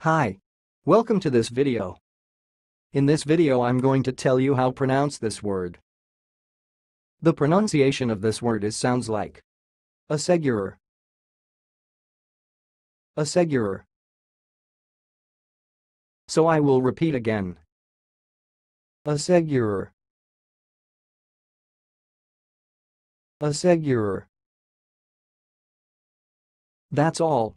Hi. Welcome to this video. In this video I'm going to tell you how pronounce this word. The pronunciation of this word is sounds like asegurar, asegurar. So I will repeat again. Asegurar, asegurar. That's all,